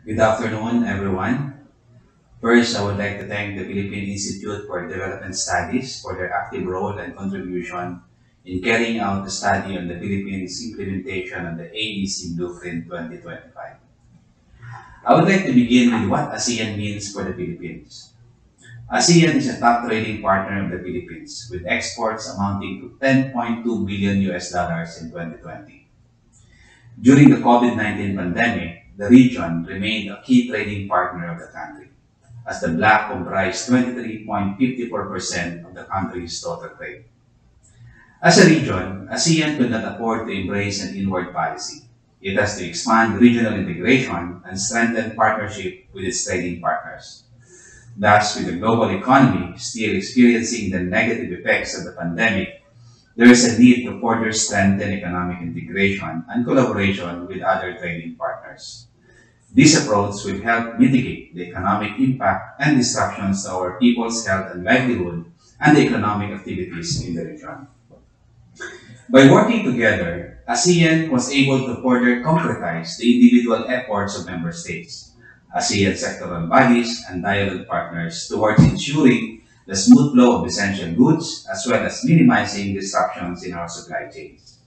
Good afternoon, everyone. First, I would like to thank the Philippine Institute for Development Studies for their active role and contribution in carrying out the study on the Philippines' implementation of the AEC Blueprint 2025. I would like to begin with what ASEAN means for the Philippines. ASEAN is a top trading partner of the Philippines with exports amounting to 10.2 billion US dollars in 2020. During the COVID-19 pandemic, the region remained a key trading partner of the country, as the black comprised 23.54% of the country's total trade. As a region, ASEAN could not afford to embrace an inward policy. It has to expand regional integration and strengthen partnership with its trading partners. Thus, with the global economy still experiencing the negative effects of the pandemic, there is a need to further strengthen economic integration and collaboration with other trading partners. This approach will help mitigate the economic impact and disruptions to our people's health and livelihood and the economic activities in the region. By working together, ASEAN was able to further concretize the individual efforts of member states, ASEAN sectoral bodies, and dialogue partners towards ensuring the smooth flow of essential goods, as well as minimizing disruptions in our supply chains.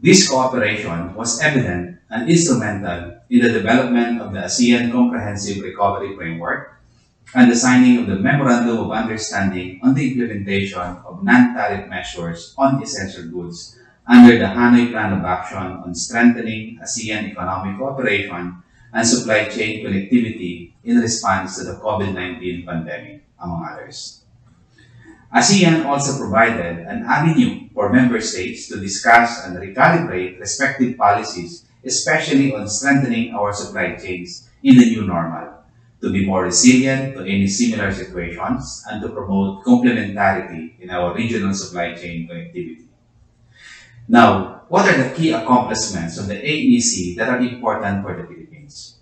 This cooperation was evident and instrumental in the development of the ASEAN Comprehensive Recovery Framework and the signing of the Memorandum of Understanding on the implementation of non-tariff measures on essential goods under the Hanoi Plan of Action on strengthening ASEAN economic cooperation and supply chain connectivity in response to the COVID-19 pandemic among others. ASEAN also provided an avenue for member states to discuss and recalibrate respective policies, especially on strengthening our supply chains in the new normal, to be more resilient to any similar situations and to promote complementarity in our regional supply chain connectivity. Now, what are the key accomplishments of the AEC that are important for the Philippines?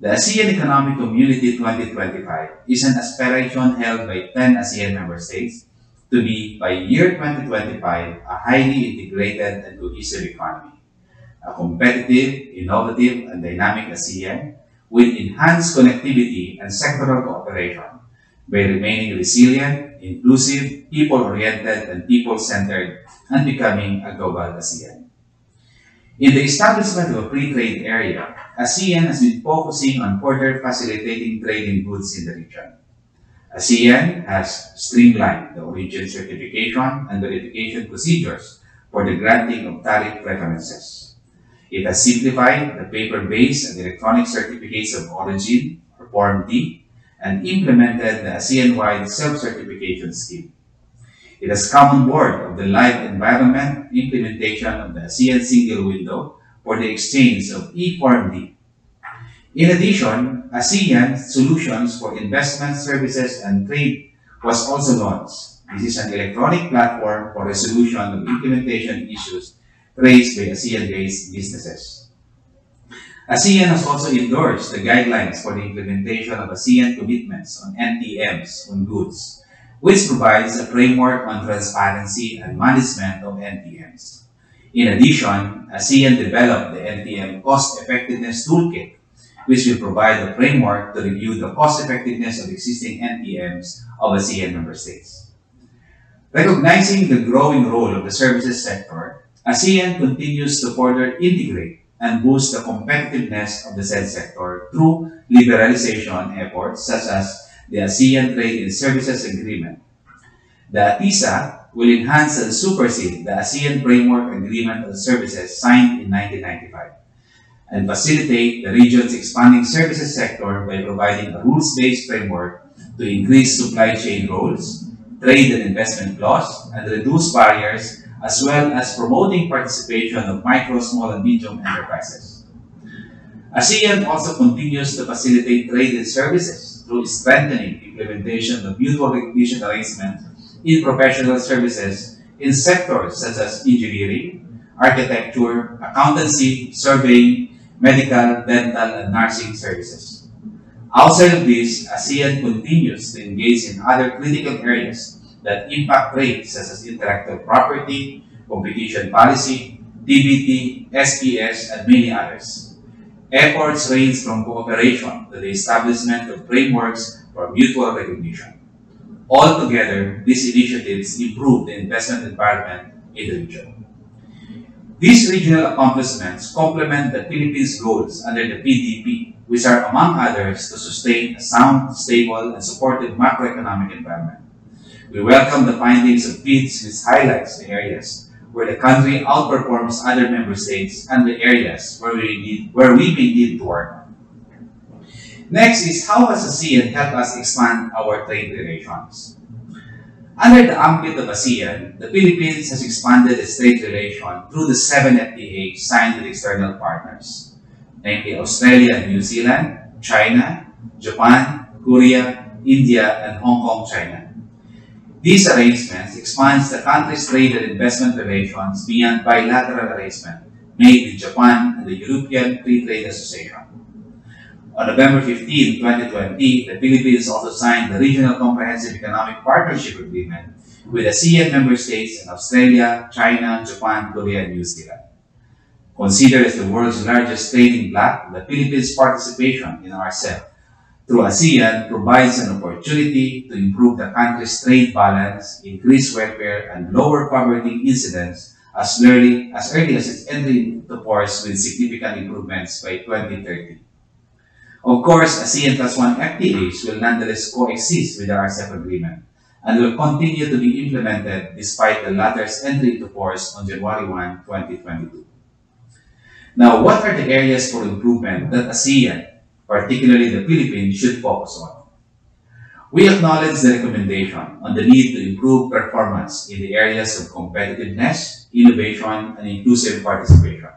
The ASEAN Economic Community 2025 is an aspiration held by 10 ASEAN member states to be, by year 2025, a highly integrated and cohesive economy, a competitive, innovative, and dynamic ASEAN with enhanced connectivity and sectoral cooperation by remaining resilient, inclusive, people-oriented, and people-centered, and becoming a global ASEAN. In the establishment of a free trade area, ASEAN has been focusing on further facilitating trade in goods in the region. ASEAN has streamlined the origin certification and verification procedures for the granting of tariff preferences. It has simplified the paper-based and electronic certificates of origin, or Form D, and implemented the ASEAN-wide self-certification scheme. It has come on board of the live environment implementation of the ASEAN single window for the exchange of e-Form-D. In addition, ASEAN Solutions for Investment Services and Trade was also launched. This is an electronic platform for resolution of implementation issues raised by ASEAN-based businesses. ASEAN has also endorsed the guidelines for the implementation of ASEAN commitments on NTMs on goods, which provides a framework on transparency and management of NTMs. In addition, ASEAN developed the NTM Cost Effectiveness Toolkit, which will provide a framework to review the cost effectiveness of existing NTMs of ASEAN member states. Recognizing the growing role of the services sector, ASEAN continues to further integrate and boost the competitiveness of the said sector through liberalization efforts such as the ASEAN Trade and Services Agreement. The ATISA will enhance and supersede the ASEAN Framework Agreement on Services signed in 1995 and facilitate the region's expanding services sector by providing a rules-based framework to increase supply chain roles, trade and investment laws, and reduce barriers, as well as promoting participation of micro, small, and medium enterprises. ASEAN also continues to facilitate trade and services through strengthening implementation of mutual recognition arrangements in professional services in sectors such as engineering, architecture, accountancy, surveying, medical, dental, and nursing services. Outside of this, ASEAN continues to engage in other critical areas that impact rates such as intellectual property, competition policy, TBT, SPS, and many others. efforts range from cooperation to the establishment of frameworks for mutual recognition. Altogether, these initiatives improve the investment environment in the region. These regional accomplishments complement the Philippines' goals under the PDP, which are, among others, to sustain a sound, stable, and supportive macroeconomic environment. We welcome the findings of PIDS, which highlights the areas where the country outperforms other member states and the areas where we, need, where we may need to work. Next is how has ASEAN helped us expand our trade relations? Under the ambit of ASEAN, the Philippines has expanded its trade relation through the seven FTAs signed with external partners, namely Australia and New Zealand, China, Japan, Korea, India, and Hong Kong, China. These arrangements expands the country's trade and investment relations beyond bilateral arrangement made with Japan and the European Free Trade Association. On November 15, 2020, the Philippines also signed the Regional Comprehensive Economic Partnership Agreement with ASEAN member states in Australia, China, Japan, Korea, and New Zealand. Considered as the world's largest trading bloc, the Philippines' participation in RCEP through ASEAN provides an opportunity to improve the country's trade balance, increase welfare, and lower poverty incidence as early as, early as its entry into force with significant improvements by 2030. Of course, ASEAN plus one FTAs will nonetheless coexist with the RCEP agreement and will continue to be implemented despite the latter's entry into force on January 1, 2022. Now, what are the areas for improvement that ASEAN particularly the Philippines, should focus on. We acknowledge the recommendation on the need to improve performance in the areas of competitiveness, innovation, and inclusive participation.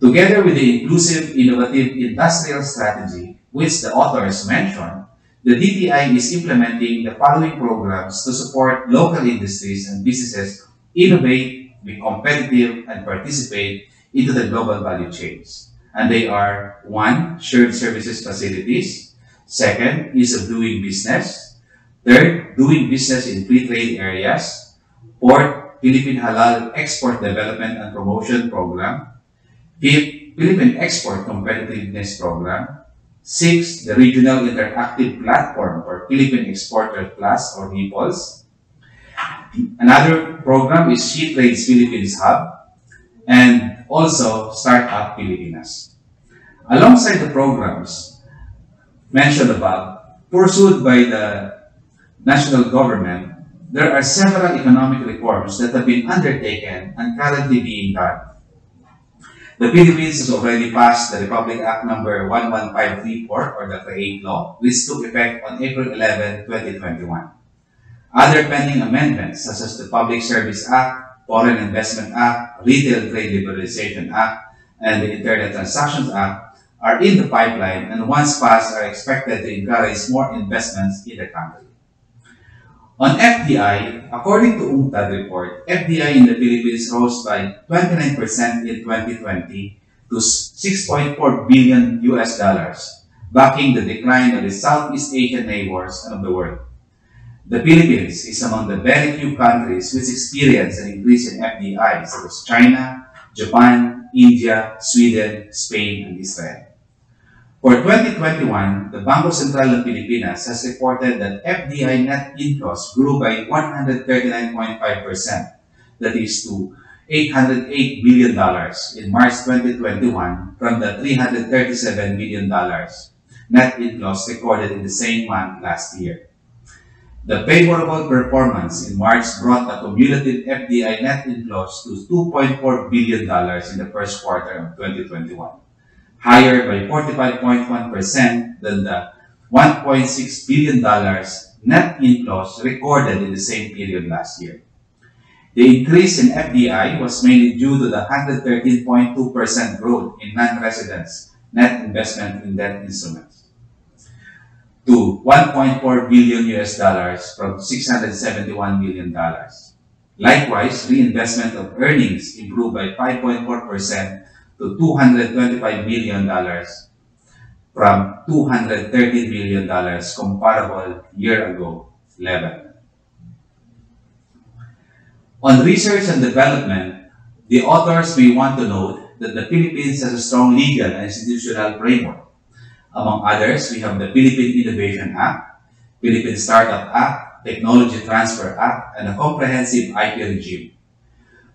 Together with the inclusive, innovative industrial strategy, which the authors mentioned, the DTI is implementing the following programs to support local industries and businesses innovate, be competitive, and participate into the global value chains and they are one, shared services facilities. Second, ease of doing business. Third, doing business in free trade areas. Fourth, Philippine Halal Export Development and Promotion Program. Fifth, Philippine Export Competitiveness Program. Sixth, the Regional Interactive Platform for Philippine Exporter Plus or RIPPLES. Another program is She Trades Philippines Hub. And also Startup Pilipinas. Alongside the programs mentioned above, pursued by the national government, there are several economic reforms that have been undertaken and currently being done. The Philippines has already passed the Republic Act number 11534 or the CREATE law, which took effect on April 11, 2021. Other pending amendments such as the Public Service Act, Foreign Investment Act, Retail Trade Liberalization Act, and the Internet Transactions Act are in the pipeline and once passed are expected to encourage more investments in the country. On FDI, according to UNCTAD report, FDI in the Philippines rose by 29% in 2020 to 6.4 billion US dollars, backing the decline of the Southeast Asian neighbors of the world. The Philippines is among the very few countries which experience an increase in FDI, such as China, Japan, India, Sweden, Spain, and Israel. For 2021, the Bangko Sentral ng Pilipinas has reported that FDI net inflows grew by 139.5%, that is to $808 billion in March 2021 from the $337 million net inflows recorded in the same month last year. The favorable performance in March brought the cumulative FDI net inflows to $2.4 billion in the first quarter of 2021, higher by 45.1% than the $1.6 billion net inflows recorded in the same period last year. The increase in FDI was mainly due to the 113.2% growth in non-residents net investment in debt instruments to 1.4 billion US dollars from 671 million dollars. Likewise, reinvestment of earnings improved by 5.4% to 225 million dollars from 230 million dollars comparable year ago level. On research and development, the authors may want to note that the Philippines has a strong legal and institutional framework. Among others, we have the Philippine Innovation Act, Philippine Startup Act, Technology Transfer Act, and a comprehensive IP regime.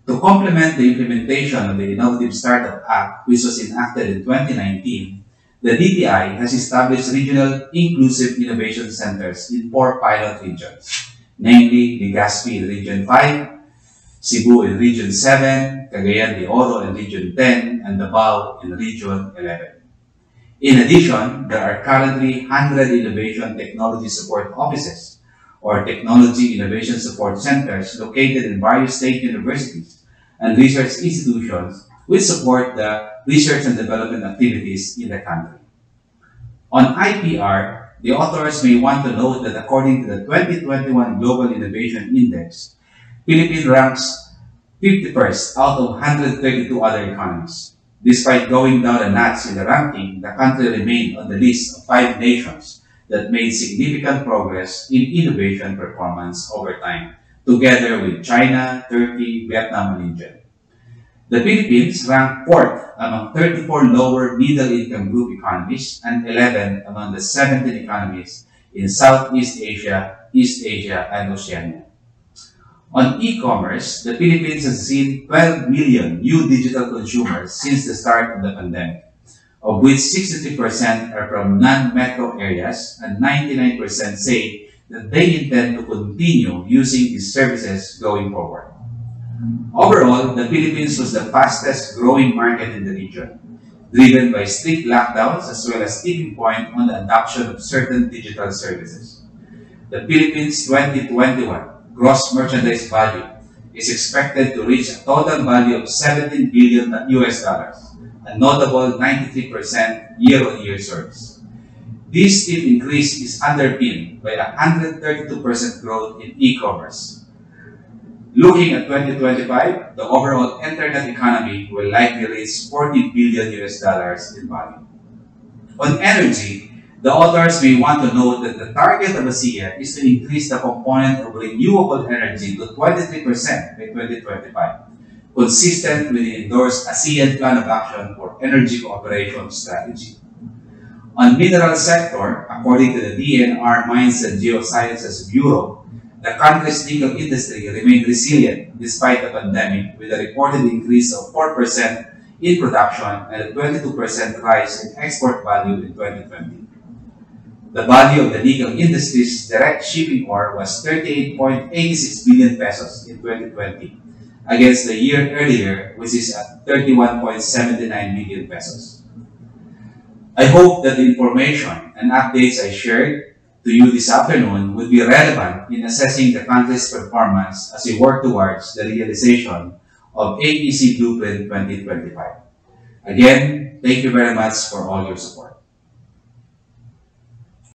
To complement the implementation of the Innovative Startup Act, which was enacted in 2019, the DTI has established regional inclusive innovation centers in four pilot regions, namely Legazpi in Region 5, Cebu in Region 7, Cagayan de Oro in Region 10, and Davao in Region 11. In addition, there are currently 100 Innovation Technology Support Offices or Technology Innovation Support Centers located in various state universities and research institutions which support the research and development activities in the country. On IPR, the authors may want to note that according to the 2021 Global Innovation Index, Philippines ranks 51st out of 132 other economies. Despite going down a notch in the ranking, the country remained on the list of five nations that made significant progress in innovation performance over time, together with China, Turkey, Vietnam, and India. The Philippines ranked fourth among 34 lower middle income group economies and 11 among the 17 economies in Southeast Asia, East Asia, and Oceania. On e-commerce, the Philippines has seen 12 million new digital consumers since the start of the pandemic of which 63% are from non-metro areas and 99% say that they intend to continue using these services going forward. Overall, the Philippines was the fastest growing market in the region, driven by strict lockdowns as well as tipping point on the adoption of certain digital services. The Philippines 2021 gross merchandise value is expected to reach a total value of 17 billion US dollars a notable 93% year-on-year surge. This steep increase is underpinned by a 132% growth in e-commerce. Looking at 2025, the overall internet economy will likely reach 40 billion US dollars in value. On energy, the authors may want to note that the target of ASEAN is to increase the component of renewable energy to 23% by 2025 consistent with the endorsed ASEAN Plan of Action for Energy Cooperation Strategy. On mineral sector, according to the DNR Mines and Geosciences Bureau, the country's nickel industry remained resilient despite the pandemic with a reported increase of 4% in production and a 22% rise in export value in 2020. The value of the nickel industry's direct shipping ore was 38.86 billion pesos in 2020, against the year earlier, which is at 31.79 million pesos. I hope that the information and updates I shared to you this afternoon will be relevant in assessing the country's performance as we work towards the realization of AEC Blueprint 2025. Again, thank you very much for all your support.